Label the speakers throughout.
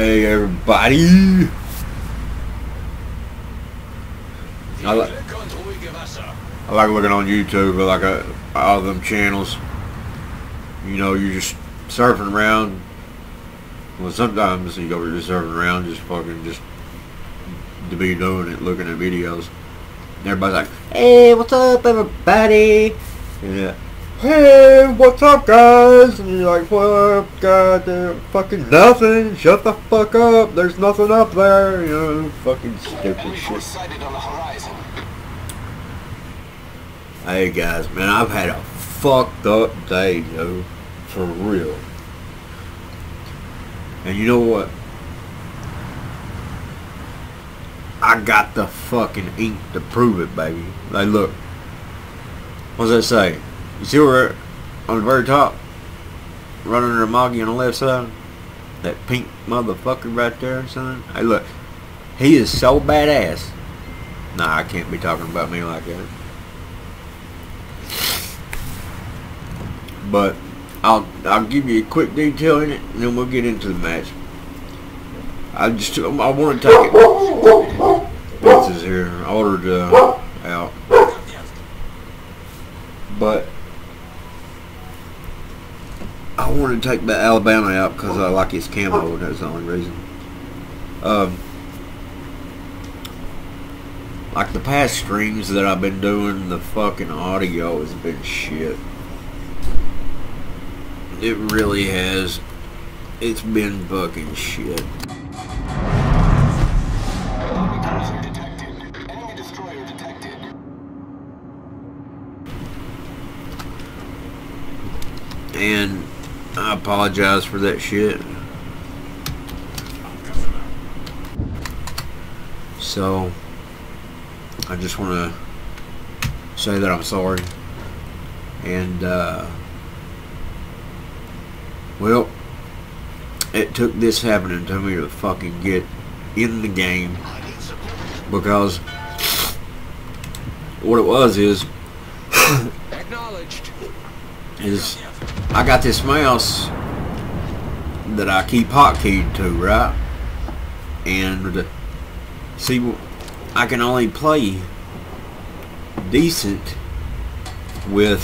Speaker 1: Hey everybody! I, li I like looking on YouTube, I like uh, all them channels. You know, you're just surfing around. Well, sometimes you go just surfing around, just fucking just to be doing it, looking at videos. And everybody's like, "Hey, what's up, everybody?" Yeah. Hey, what's up, guys? And you're like, what up, goddamn, fucking nothing. Shut the fuck up. There's nothing up there. You know, fucking stupid shit. Hey, guys, man, I've had a fucked up day, yo. For real. And you know what? I got the fucking ink to prove it, baby. Like, look. What's that say? You see where on the very top, running under Moggy on the left side? That pink motherfucker right there, son. Hey, look. He is so badass. Nah, I can't be talking about me like that. But I'll I'll give you a quick detail in it, and then we'll get into the match. I just I want to take it. Pizza's here. I ordered uh, out, but I want to take the Alabama out because I like his camo. That's the only reason. Um, like the past streams that I've been doing, the fucking audio has been shit. It really has. It's been fucking shit. And apologize for that shit. So, I just want to say that I'm sorry. And, uh, well, it took this happening to me to fucking get in the game. Because what it was is, is I got this mouse that I keep hotkeyed to, right? And see, I can only play decent with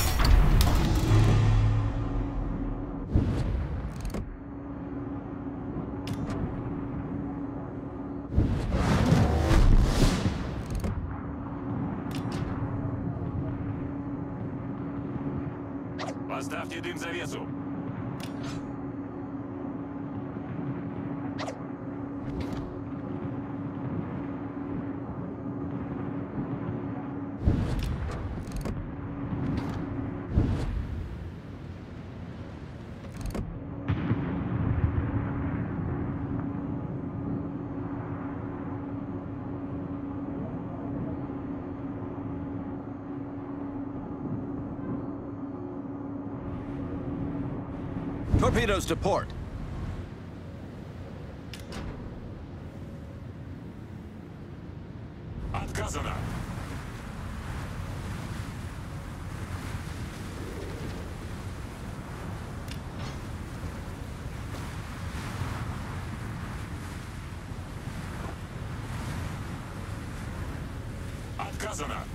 Speaker 2: Поставьте дым завесу.
Speaker 3: Torpedoes to port.
Speaker 2: Отказано. Отказано.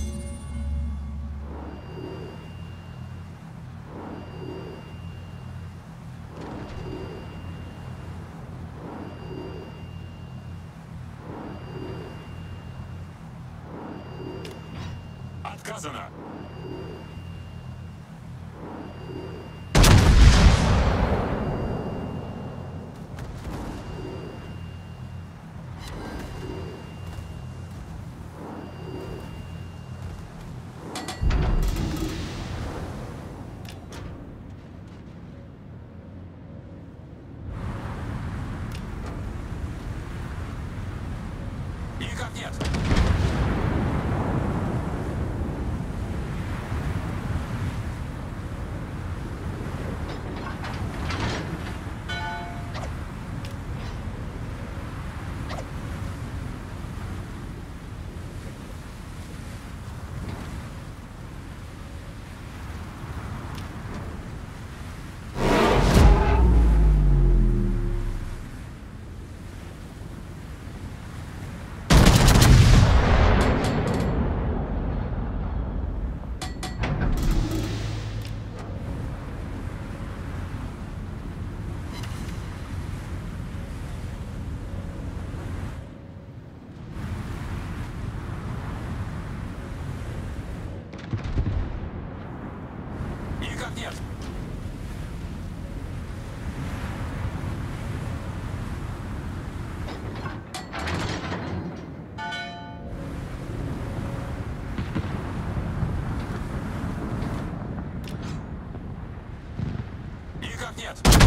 Speaker 2: Конец! Yes.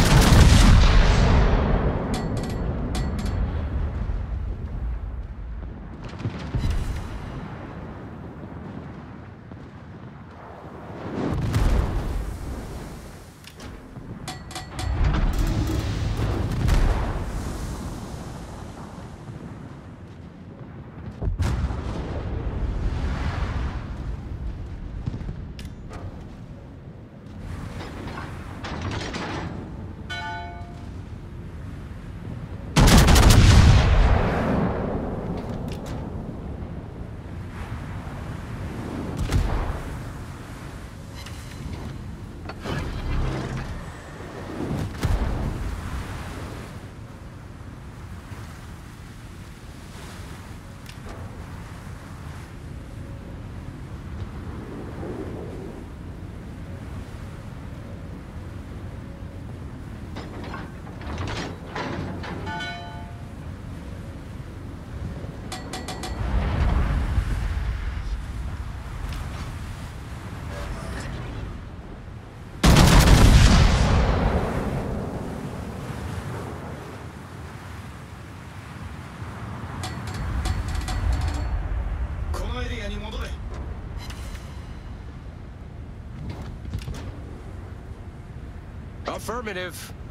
Speaker 4: Affirmative.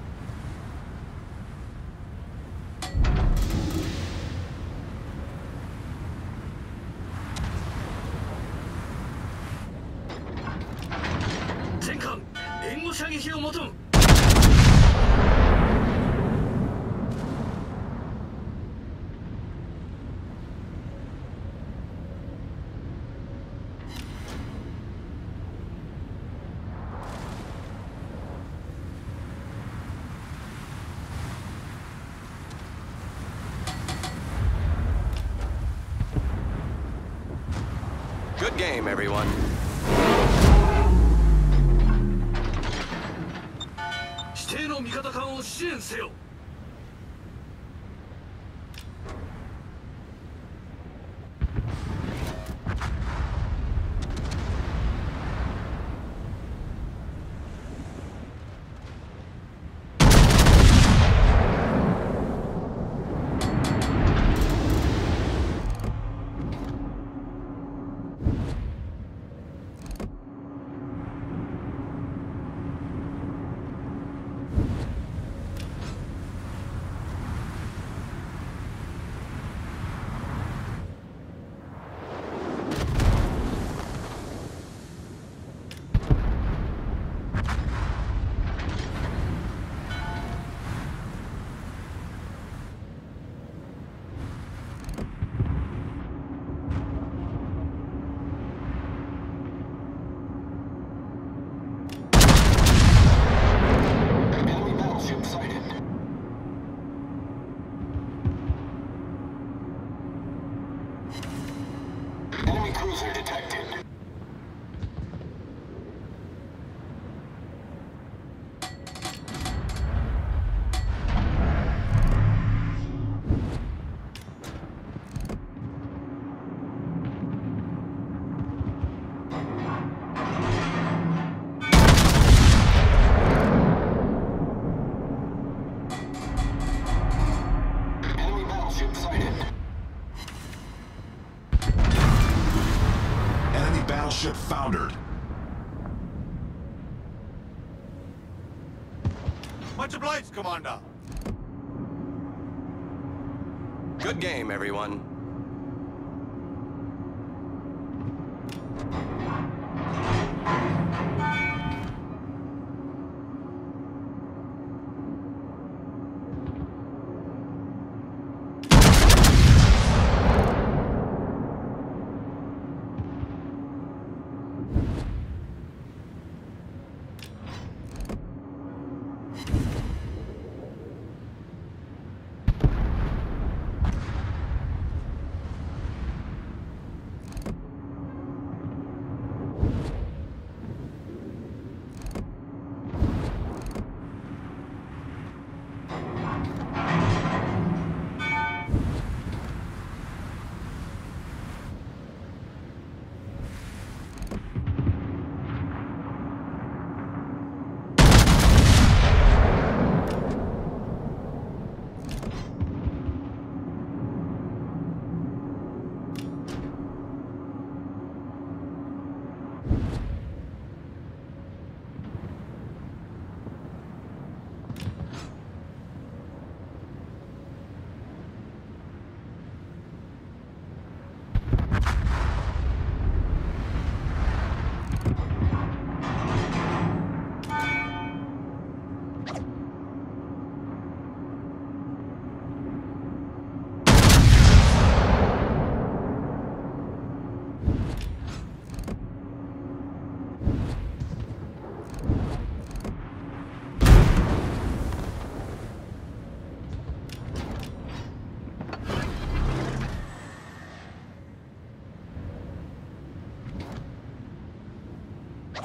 Speaker 4: Good game, everyone.
Speaker 3: Good game, everyone.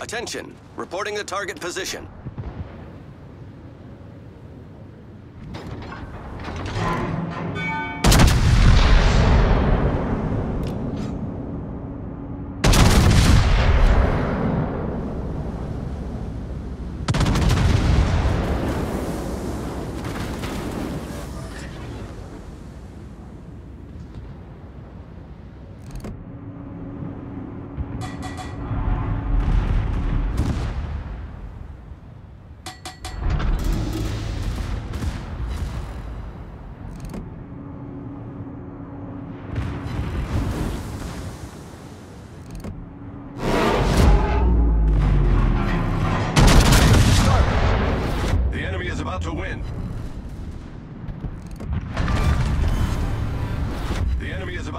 Speaker 3: Attention, reporting the target position.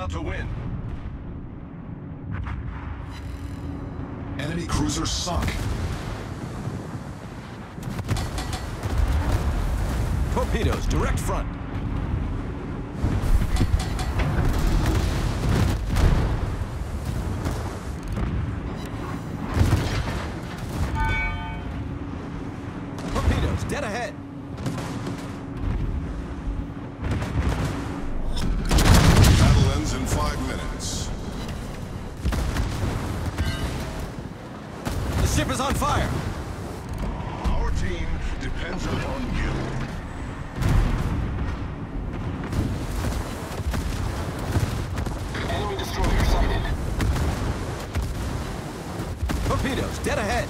Speaker 5: To win. Enemy cruiser sunk.
Speaker 6: Torpedoes, direct front. Ahead.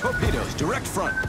Speaker 6: Torpedoes, direct front.